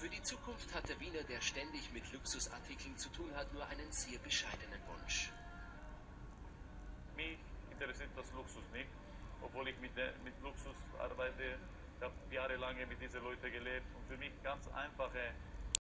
Für die Zukunft hat der Wiener, der ständig mit Luxusartikeln zu tun hat, nur einen sehr bescheidenen Wunsch. Mich interessiert das Luxus nicht, obwohl ich mit, der, mit Luxus arbeite. Ich habe jahrelang mit diesen Leuten gelebt und für mich ganz einfache